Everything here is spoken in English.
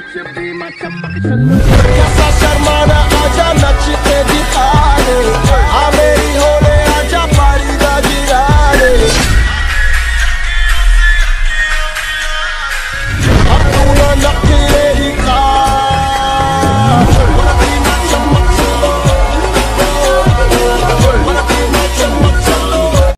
Sasha Sharma.